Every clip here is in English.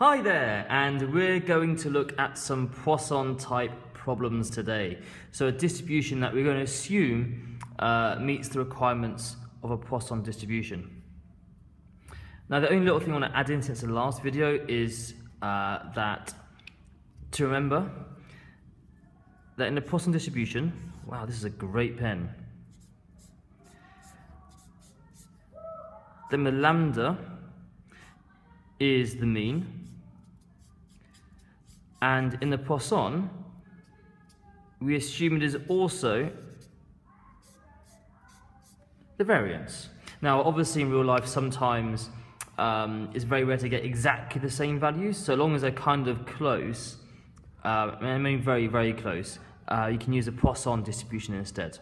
Hi there, and we're going to look at some Poisson type problems today. So a distribution that we're going to assume uh, meets the requirements of a Poisson distribution. Now the only little thing I want to add in since the last video is uh, that to remember that in the Poisson distribution, wow this is a great pen, then the lambda is the mean and in the Poisson we assume it is also the variance. Now, obviously, in real life, sometimes um, it's very rare to get exactly the same values. So long as they're kind of close, uh, I mean very, very close, uh, you can use a Poisson distribution instead.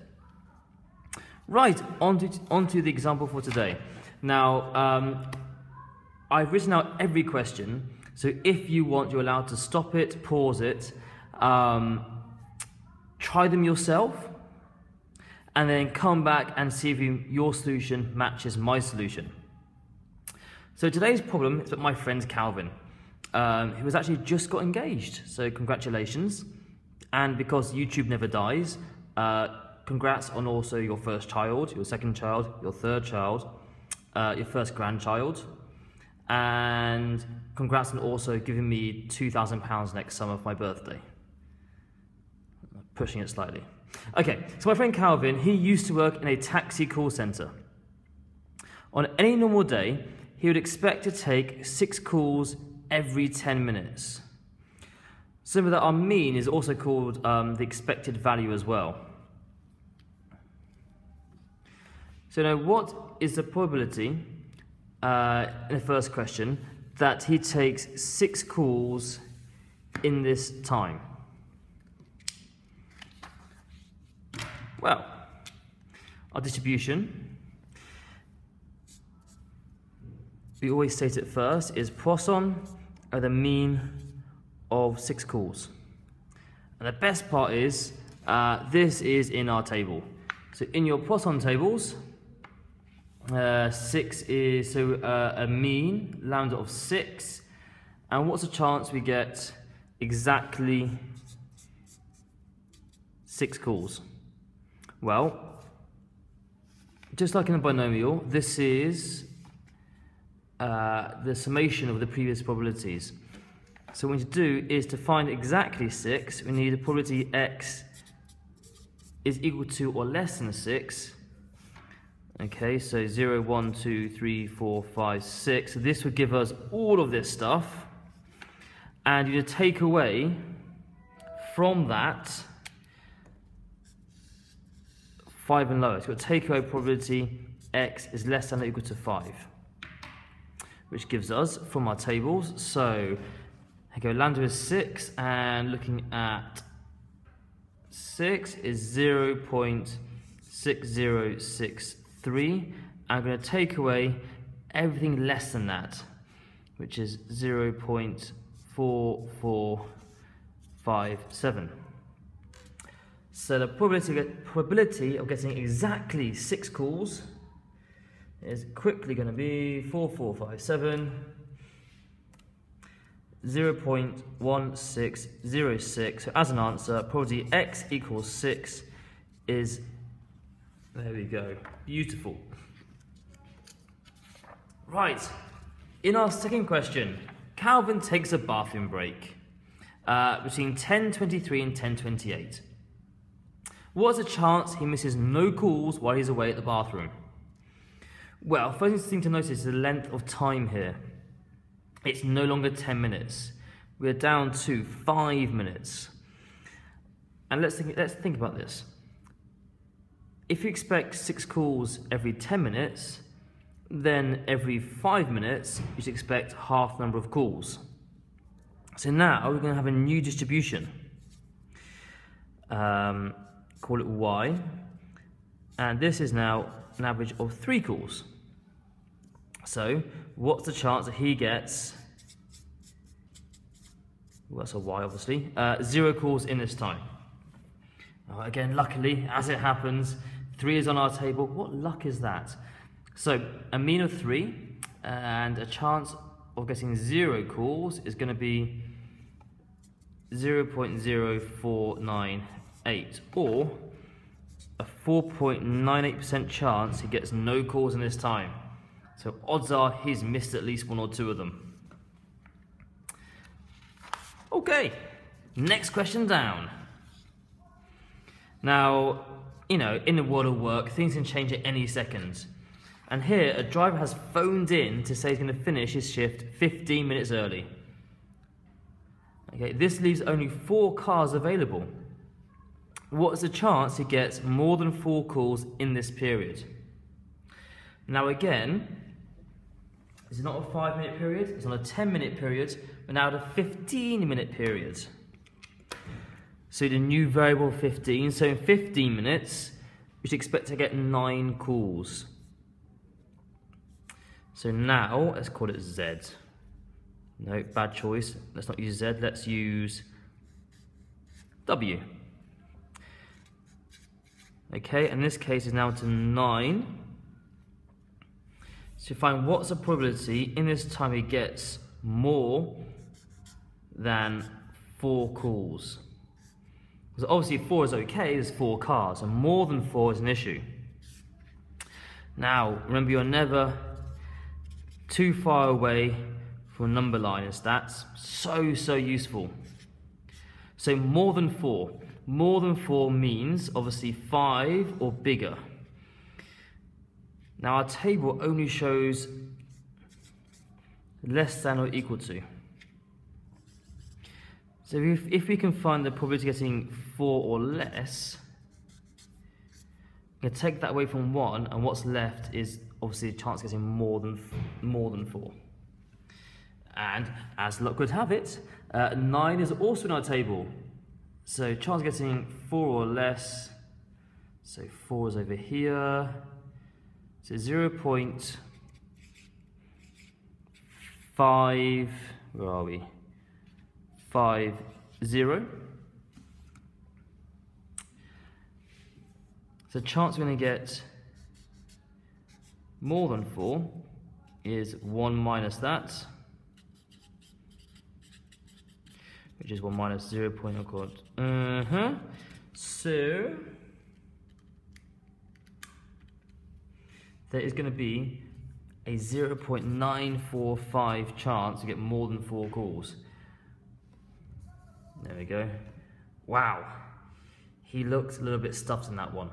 Right, on to, on to the example for today. Now, um, I've written out every question, so if you want, you're allowed to stop it, pause it, um, try them yourself, and then come back and see if you, your solution matches my solution. So today's problem is with my friend Calvin, um, who has actually just got engaged. So congratulations. And because YouTube never dies, uh, congrats on also your first child, your second child, your third child, uh, your first grandchild. And congrats on also giving me £2,000 next summer for my birthday. Pushing it slightly. Okay, so my friend Calvin, he used to work in a taxi call center. On any normal day, he would expect to take six calls every 10 minutes. Something that our mean is also called um, the expected value as well. So now what is the probability, uh, in the first question, that he takes six calls in this time? Well, our distribution, we always state it first, is Poisson are the mean of six calls. And the best part is, uh, this is in our table. So in your Poisson tables, uh, six is so uh, a mean lambda of six, and what's the chance we get exactly six calls? Well, just like in a binomial, this is uh, the summation of the previous probabilities. So what we need to do is to find exactly 6, we need a probability x is equal to or less than 6. Okay, so 0, 1, 2, 3, 4, 5, 6. So this would give us all of this stuff. And you take away from that 5 and lower. So your takeaway probability x is less than or equal to 5, which gives us, from our tables, so go lambda is 6, and looking at 6 is 0 0.6063. I'm going to take away everything less than that, which is 0 0.4457. So the probability, probability of getting exactly six calls is quickly going to be 4457 0.1606. So as an answer, probability x equals 6 is, there we go, beautiful. Right, in our second question, Calvin takes a bathroom break uh, between 10.23 and 10.28. What's the chance he misses no calls while he's away at the bathroom? Well, first thing to notice is the length of time here. It's no longer 10 minutes. We're down to 5 minutes. And let's think, let's think about this. If you expect 6 calls every 10 minutes, then every 5 minutes you should expect half the number of calls. So now we're going to have a new distribution. Um, call it y, and this is now an average of three calls. So what's the chance that he gets, well, that's a y obviously, uh, zero calls in this time? Again, luckily, as it happens, three is on our table. What luck is that? So a mean of three and a chance of getting zero calls is going to be 0.0498 or a 4.98% chance he gets no calls in this time. So odds are he's missed at least one or two of them. Okay, next question down. Now, you know, in the world of work, things can change at any second. And here, a driver has phoned in to say he's going to finish his shift 15 minutes early. Okay, this leaves only four cars available. What is the chance he gets more than four calls in this period? Now again, it's not a five minute period, it's not a 10 minute period, but now a 15 minute period. So the new variable 15, so in 15 minutes, we should expect to get nine calls. So now, let's call it Z. No, bad choice. Let's not use Z, let's use W. Okay, and this case is now to 9. So find what's the probability in this time he gets more than 4 calls. Because obviously 4 is okay, there's 4 cars, and more than 4 is an issue. Now, remember you're never too far away from a number line in stats. So, so useful. So more than 4. More than 4 means obviously 5 or bigger. Now our table only shows less than or equal to. So if, if we can find the probability of getting 4 or less, we can take that away from 1 and what's left is obviously a chance of getting more than, more than 4. And as luck would have it, uh, 9 is also in our table. So chance of getting 4 or less, so 4 is over here. So 0 0.5, where are we? 5, 0. So chance we're going to get more than 4 is 1 minus that. which is 1 minus 0 point accord. Uh-huh. So, there is going to be a 0.945 chance to get more than 4 calls. There we go. Wow. He looks a little bit stuffed in that one.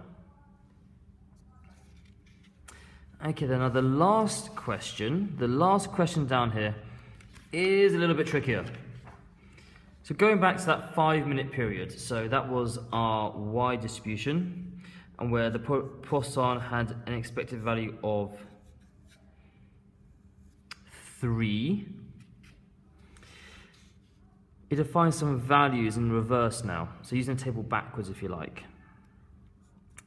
Okay, then now the last question, the last question down here is a little bit trickier. So going back to that five minute period, so that was our y distribution, and where the Poisson had an expected value of 3. It defines some values in reverse now, so using the table backwards if you like.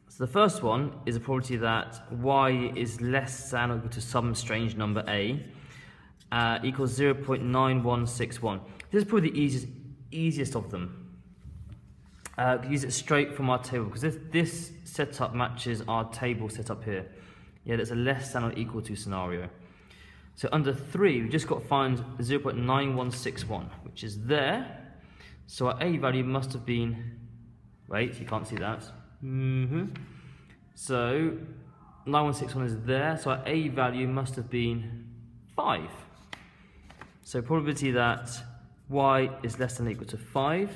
So the first one is a probability that y is less than or equal to some strange number a uh, equals 0.9161. This is probably the easiest easiest of them. Uh, use it straight from our table because this, this setup matches our table setup here. Yeah, that's a less than or equal to scenario. So under 3, we've just got to find 0.9161, which is there. So our A value must have been, wait, you can't see that. Mm -hmm. So 9161 is there, so our A value must have been 5. So probability that y is less than or equal to 5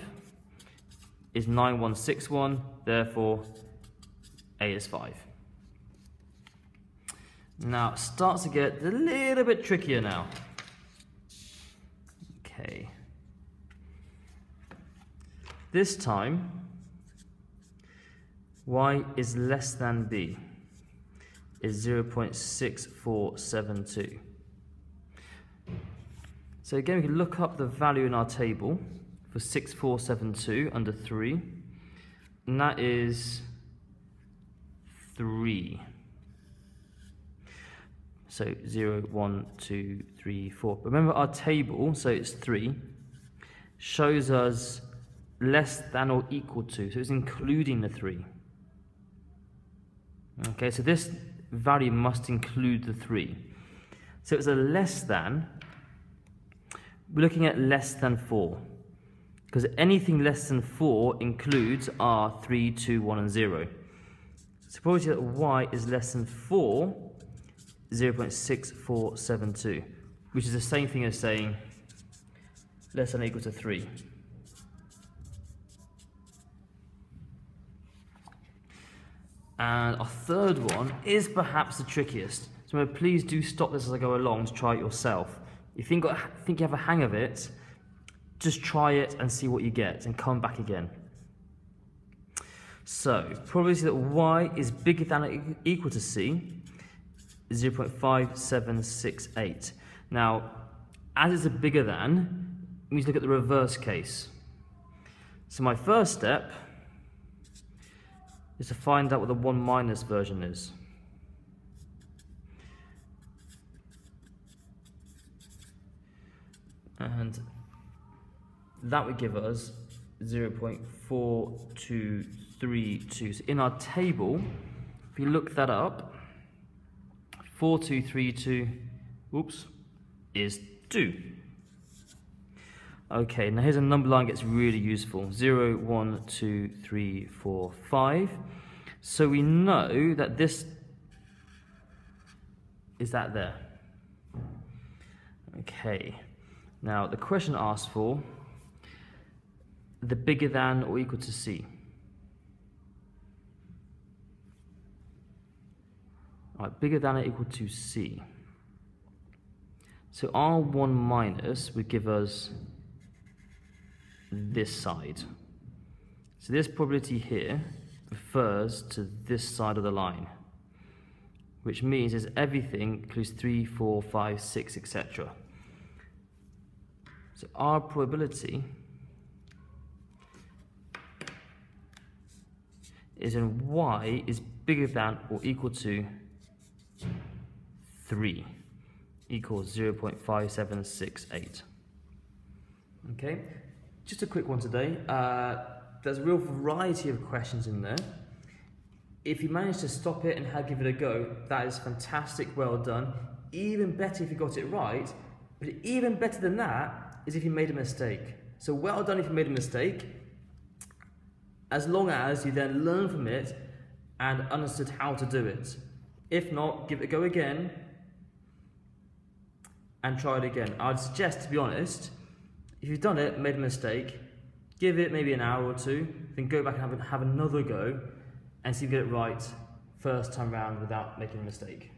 is 9161, therefore a is 5. Now, it starts to get a little bit trickier now. Okay. This time, y is less than b is 0.6472. So again, we can look up the value in our table for 6472 under 3, and that is 3. So 0, 1, 2, 3, 4. Remember our table, so it's 3, shows us less than or equal to, so it's including the 3. Okay, so this value must include the 3. So it's a less than, we're looking at less than 4. Because anything less than 4 includes r 3, 2, 1 and 0. So probability that y is less than 4, 0.6472, which is the same thing as saying less than or equal to 3. And our third one is perhaps the trickiest. So please do stop this as I go along to try it yourself. If you think, you have a hang of it, just try it and see what you get and come back again. So, probability that y is bigger than or equal to c is 0.5768. Now, as it's a bigger than, we need to look at the reverse case. So my first step is to find out what the 1 minus version is. And that would give us 0.4232. So in our table, if you look that up, 4232, oops, is 2. Okay, now here's a number line gets really useful. 0, 1, 2, 3, 4, 5. So we know that this is that there. Okay, now the question asks for the bigger than or equal to C. All right, bigger than or equal to C. So R1 minus would give us this side. So this probability here refers to this side of the line, which means is everything includes 3, 4, 5, 6, etc. So our probability is in y is bigger than or equal to 3 equals 0.5768. Okay, just a quick one today. Uh, there's a real variety of questions in there. If you manage to stop it and have, give it a go, that is fantastic, well done. Even better if you got it right, but even better than that is if you made a mistake. So well done if you made a mistake, as long as you then learn from it and understood how to do it. If not, give it a go again and try it again. I'd suggest, to be honest, if you've done it, made a mistake, give it maybe an hour or two, then go back and have, have another go and see if you get it right first time round without making a mistake.